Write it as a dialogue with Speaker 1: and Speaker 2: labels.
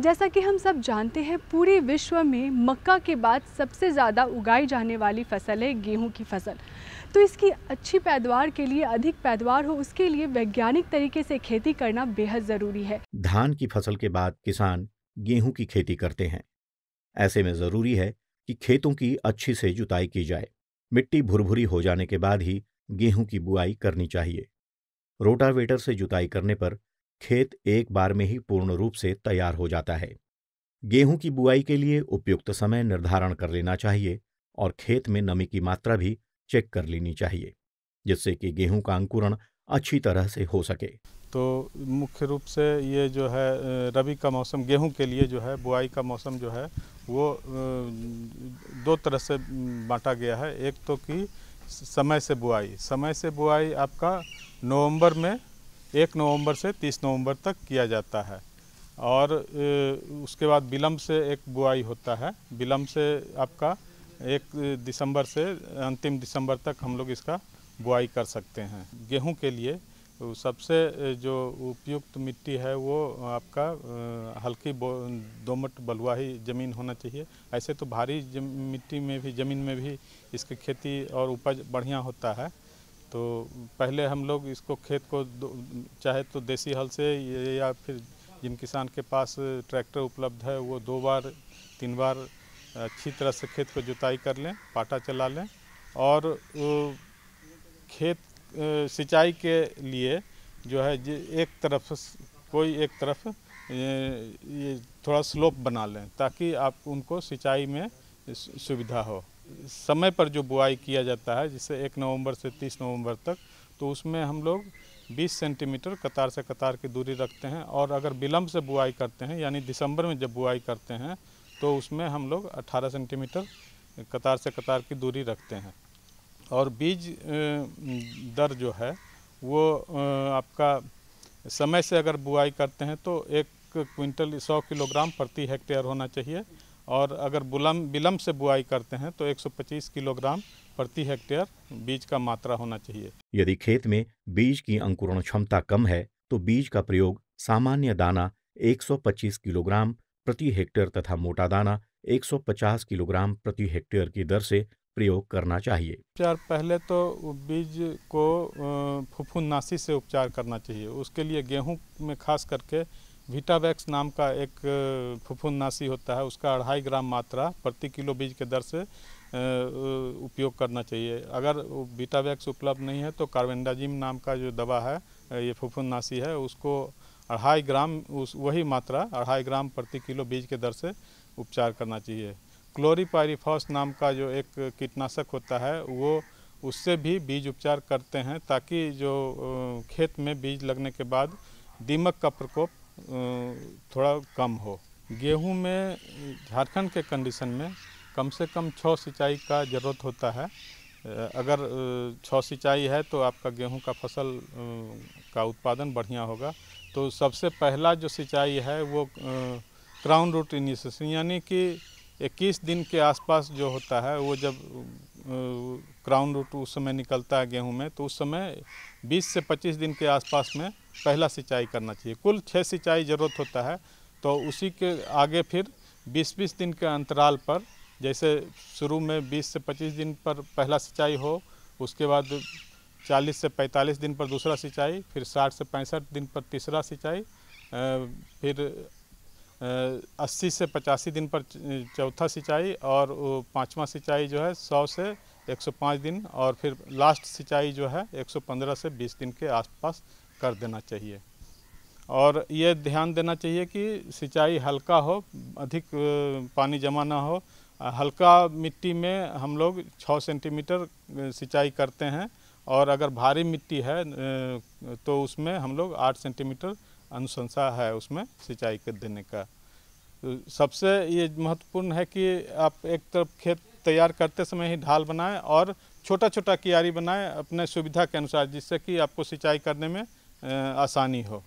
Speaker 1: जैसा कि हम सब जानते हैं, पूरे विश्व में मक्का के बाद सबसे ज़्यादा उगाई जाने वाली फ़सल है गेहूँ की फ़सल। तो इसकी अच्छी पैदावार के लिए, अधिक पैदावार हो, उसके लिए वैज्ञानिक तरीके से खेती करना बेहद ज़रूरी है।
Speaker 2: धान की फ़सल के बाद किसान गेहूँ की खेती करते हैं। ऐसे में ज़रूरी है कि खेतों की अच्छी से जुताई की जाए। मिट्टी भुरभुरी हो जाने के बाद ही गेहूँ की बुआई करनी चाहिए। रोटावेटर से जुताई करने पर खेत एक बार में ही पूर्ण रूप से तैयार हो जाता है। गेहूँ की बुआई के लिए उपयुक्त समय निर्धारण कर लेना चाहिए और खेत में नमी की मात्रा भी चेक कर लेनी चाहिए, जिससे कि गेहूँ का अंकुरण अच्छी तरह से हो सके।
Speaker 3: तो मुख्य रूप से ये जो है रबी का मौसम, गेहूँ के लिए जो है, बुआई का मौसम जो है, वो दो तरह से बांटा गया है। एक तो कि समय से बुआई, समय से बुआई आपका नवंबर में एक नवंबर से तीस नवंबर तक किया जाता है। और उसके बाद विलम्ब से एक बुआई होता है। विलम्ब से आपका एक दिसंबर से अंतिम दिसंबर तक हम लोग इसका बुआई कर सकते हैं। गेहूँ के लिए सबसे जो उपयुक्त मिट्टी है वो आपका हल्की दोमट बलुआही ज़मीन होना चाहिए। ऐसे तो भारी मिट्टी में भी, ज़मीन में भी इसकी खेती और उपज बढ़िया होता है। तो पहले हम लोग इसको खेत को चाहे तो देसी हल से या फिर जिन किसान के पास ट्रैक्टर उपलब्ध है, वो दो बार, तीन बार अच्छी तरह से खेत को जुताई कर लें, पाटा चला लें। और खेत सिंचाई के लिए जो है एक तरफ़ कोई एक तरफ़ ये थोड़ा स्लोप बना लें, ताकि आप उनको सिंचाई में सुविधा हो। समय पर जो बुआई किया जाता है जिससे एक नवंबर से तीस नवंबर तक तो उसमें हम लोग 20 सेंटीमीटर कतार से कतार की दूरी रखते हैं और अगर विलम्ब से बुआई करते हैं, यानी दिसंबर में जब बुआई करते हैं तो उसमें हम लोग 18 सेंटीमीटर कतार से कतार की दूरी रखते हैं। और बीज दर जो है, वो आपका समय से अगर बुआई करते हैं तो एक क्विंटल 100 किलोग्राम प्रति हेक्टेयर होना चाहिए। और अगर बुलम विलम्ब से बुआई करते हैं तो 125 किलोग्राम प्रति हेक्टेयर बीज का मात्रा होना चाहिए।
Speaker 2: यदि खेत में बीज की अंकुरण क्षमता कम है तो बीज का प्रयोग सामान्य दाना 125 किलोग्राम प्रति हेक्टेयर तथा मोटा दाना 150 किलोग्राम प्रति हेक्टेयर की दर से प्रयोग करना चाहिए।
Speaker 3: उपचार पहले तो बीज को फुफुन्नासी से उपचार करना चाहिए। उसके लिए गेहूँ में खास करके वीटावैक्स नाम का एक फुफुन्नासी होता है, उसका अढ़ाई ग्राम मात्रा प्रति किलो बीज के दर से उपयोग करना चाहिए। अगर वीटावैक्स उपलब्ध नहीं है तो कार्बेंडाजिम नाम का जो दवा है ये फुफुन्नासी है, उसको अढ़ाई ग्राम, उस, वही मात्रा, अढ़ाई ग्राम प्रति किलो बीज के दर से उपचार करना चाहिए। क्लोरीपायरिफॉस नाम का जो एक कीटनाशक होता है, वो उससे भी बीज उपचार करते हैं, ताकि जो खेत में बीज लगने के बाद दीमक का प्रकोप थोड़ा कम हो। गेहूँ में, झारखंड के कंडीशन में कम से कम छः सिंचाई का ज़रूरत होता है। अगर छः सिंचाई है तो आपका गेहूँ का फ़सल का उत्पादन बढ़िया होगा। तो सबसे पहला जो सिंचाई है वो क्राउन रूट इनिशिएशन यानी कि 21 दिन के आसपास जो होता है, वो जब क्राउन रूट उस समय निकलता है गेहूँ में तो उस समय 20 से 25 दिन के आसपास में पहला सिंचाई करना चाहिए। कुल छः सिंचाई ज़रूरत होता है तो उसी के आगे फिर 20-20 दिन के अंतराल पर, जैसे शुरू में 20 से 25 दिन पर पहला सिंचाई हो, उसके बाद 40 से 45 दिन पर दूसरा सिंचाई, फिर 60 से पैंसठ दिन पर तीसरा सिंचाई फिर अस्सी से पचासी दिन पर चौथा सिंचाई और पाँचवा सिंचाई जो है सौ से 105 दिन और फिर लास्ट सिंचाई जो है 115 से 20 दिन के आसपास कर देना चाहिए। और ये ध्यान देना चाहिए कि सिंचाई हल्का हो, अधिक पानी जमा ना हो। हल्का मिट्टी में हम लोग छः सेंटीमीटर सिंचाई करते हैं और अगर भारी मिट्टी है तो उसमें हम लोग आठ सेंटीमीटर अनुशंसा है उसमें सिंचाई कर देने का। तो सबसे ये महत्वपूर्ण है कि आप एक तरफ़ खेत तैयार करते समय ही ढाल बनाएँ और छोटा छोटा कियारी बनाएँ अपने सुविधा के अनुसार, जिससे कि आपको सिंचाई करने में आसानी हो।